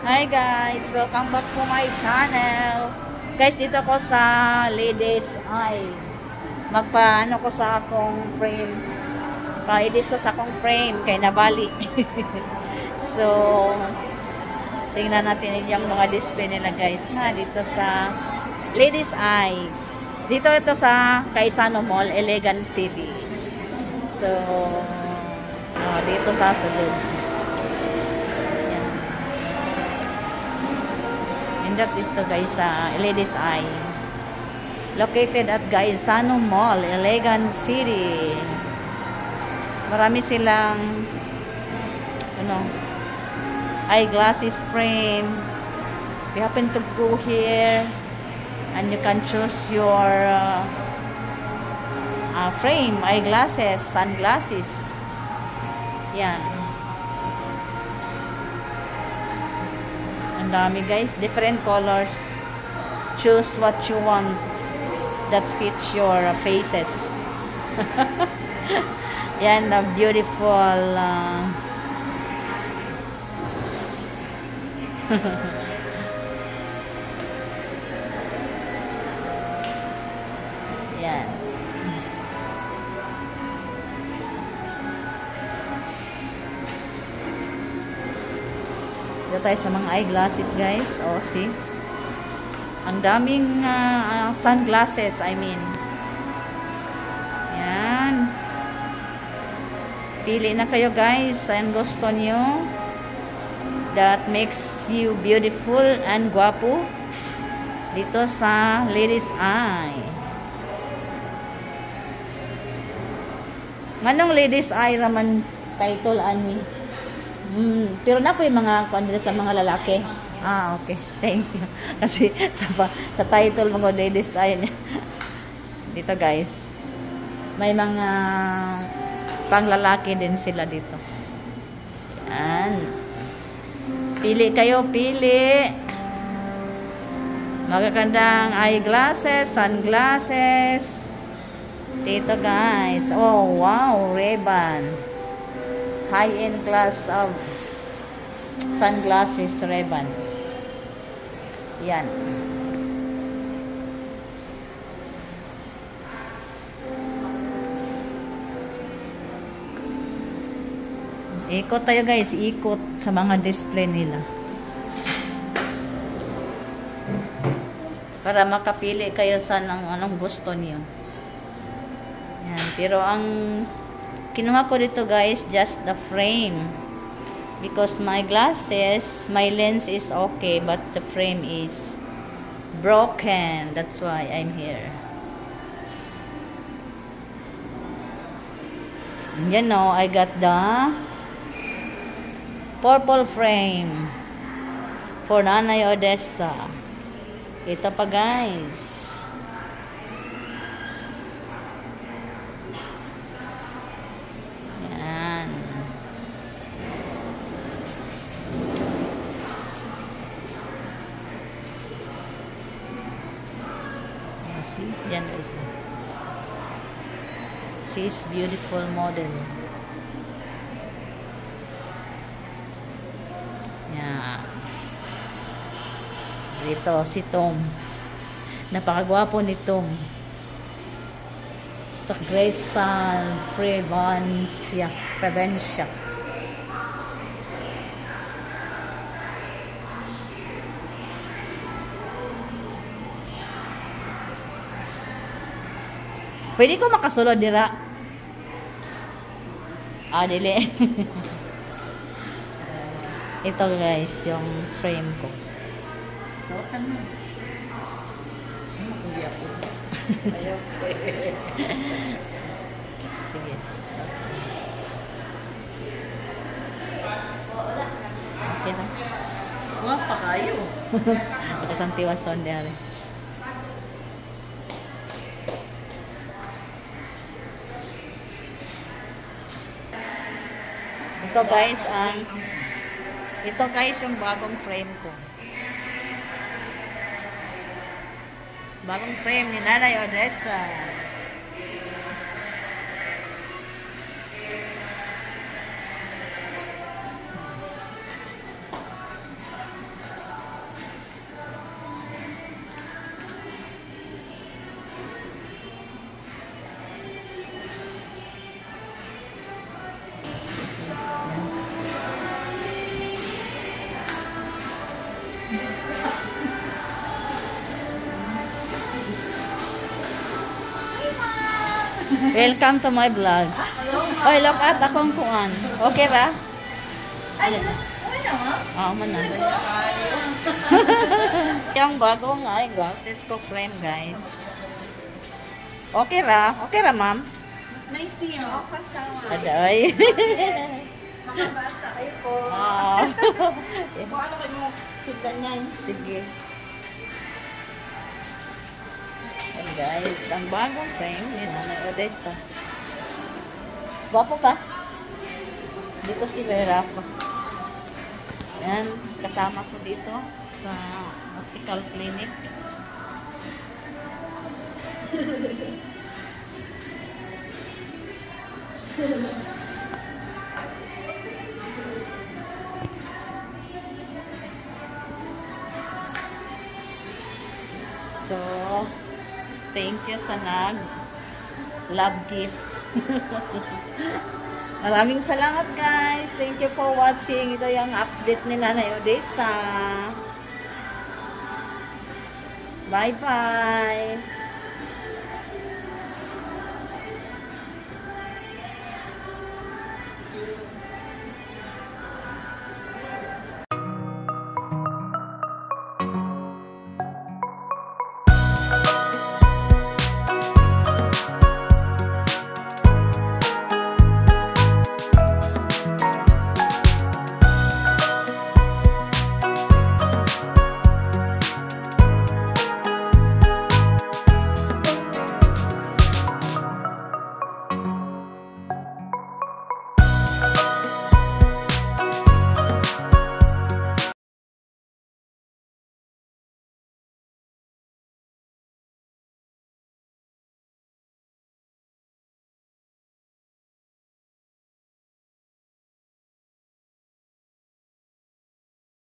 Hi guys! Welcome back to my channel. Guys, dito ko sa Ladies Eye. Magpaano ko sa akong frame. Pa-edit ko sa akong frame kay nabali. so, tingnan natin yung mga display nila guys. Ha, dito sa Ladies Eyes. Dito ito sa Kaisano Mall, Elegant City. So, oh, dito sa sulod. Pindot dito guys sa Ladies Eye. Located at Gaisano Mall, Elegant City. Marami silang ano eyeglasses frame. You happen to go here and you can choose your uh, uh, frame, eyeglasses, sunglasses. Yan. Dami guys. Different colors. Choose what you want that fits your faces. Yan, a beautiful uh, Dito tayo sa mga eyeglasses, guys. Oh, see? Ang daming uh, sunglasses, I mean. Yan. Pili na kayo, guys. Ang gusto nyo. That makes you beautiful and guapo. Dito sa Ladies Eye. Manong Ladies Eye raman title ani? Mm, pero na po yung mga kuan sa mga lalaki. Ah, okay. Thank you. Kasi sa, sa title mga ladies tayo niya. Dito guys. May mga panglalaki din sila dito. Yan. Pili kayo, pili. Magagandang eyeglasses, sunglasses. Dito guys. Oh, wow, Ray-Ban high-end class of sunglasses Ray-Ban. Yan. Ikot tayo guys, ikot sa mga display nila. Para makapili kayo sa anong, anong gusto niyo. Yan. Pero ang kinuha ko dito guys just the frame. Because my glasses my lens is okay but the frame is broken. That's why I'm here. You know I got the purple frame for Nanay Odessa. Ito pa guys See? Yan guys. She's beautiful model. Yan. Dito si Tom. Napakagwapo ni Tom. Sa Grace San Prevencia. Prevencia. Pwede ko makasulod dira. Ah, dili. Ito guys, yung frame ko. Ayaw Sige. Okay na. Kayo. Dere. Ito guys, ang ito guys yung bagong frame ko. Bagong frame ni Nanay Odessa. Welcome to my vlog. Oy, look at akong kuan. Okay ra? Ay, ano mo? Oo, man na. Yung bagong ay glasses ko frame, guys. Okay ra? Okay ra, ma'am? Nice to you. Aday. Mga bata. Ay po. Ah. Kung ano kayo mo, sundan yan. Sige. Ayan guys, ang bagong frame ni Nanay Odessa. Gwapo ka? Dito si Vera ko. Ayan, kasama ko dito sa optical clinic. So, Thank you sa nag love gift. Maraming salamat guys. Thank you for watching. Ito yung update ni Nanay Odessa. Bye-bye.